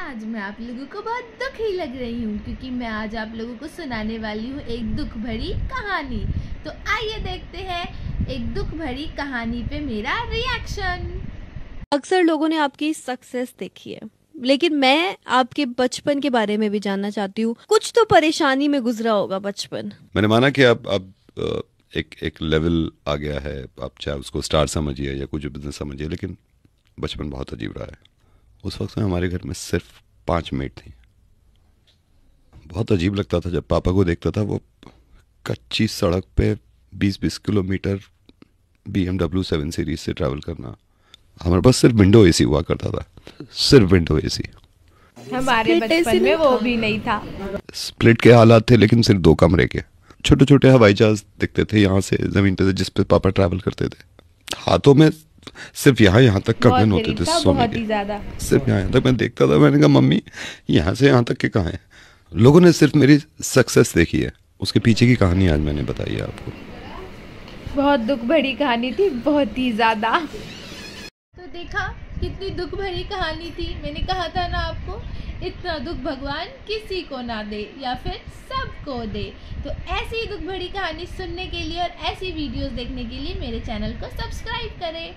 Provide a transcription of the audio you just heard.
आज मैं आप लोगों को बहुत दुखी लग रही हूँ क्योंकि मैं आज आप लोगों को सुनाने वाली हूँ एक दुख भरी कहानी। तो आइए देखते हैं एक दुख भरी कहानी पे मेरा रिएक्शन अक्सर लोगों ने आपकी सक्सेस देखी है लेकिन मैं आपके बचपन के बारे में भी जानना चाहती हूँ। कुछ तो परेशानी में गुजरा होगा बचपन। मैंने माना कि अब अब एक एक लेवल आ गया है आप चाहे उसको स्टार समझिए या कुछ बिज़नेस समझिए लेकिन बचपन बहुत अजीब रहा है। उस वक्त में हमारे घर में सिर्फ़ पाँच मेट थी। बहुत अजीब लगता था जब पापा को देखता था वो कच्ची सड़क पे 20-20 kilometre B M W seven series से ट्रैवल करना। हमारे पास सिर्फ़ विंडो एसी हुआ करता था। सिर्फ़ विंडो एसी। हमारे बचपन में वो भी नहीं था। स्प्लिट के हालात थे लेकिन सिर्फ़ दो कमरे के। छोटे छोटे हवाई जहाज़ दिखते थे यहाँ से ज़मीन पे जिस पे पापा ट्रैवल करते थे। हाथों में सिर्फ़ यहाँ यहाँ तक कंगन बहुत होते थे सोने के सिर्फ़ यहाँ यहाँ तक मैं देखता था मैंने कहा मम्मी यहाँ से यहाँ तक के कहाँ है? लोगों ने सिर्फ़ मेरी सक्सेस देखी है। उसके पीछे की कहानी आज मैंने बताई है आपको। बहुत दुख भरी कहानी थी बहुत ही ज़्यादा। तो देखा कितनी दुख भरी कहानी थी। मैंने कहा था ना आपको इतना दुख भगवान किसी को ना दे या फिर सबको दे। तो ऐसी ही दुख भरी कहानी सुनने के लिए और ऐसी वीडियोस देखने के लिए मेरे चैनल को सब्सक्राइब करें।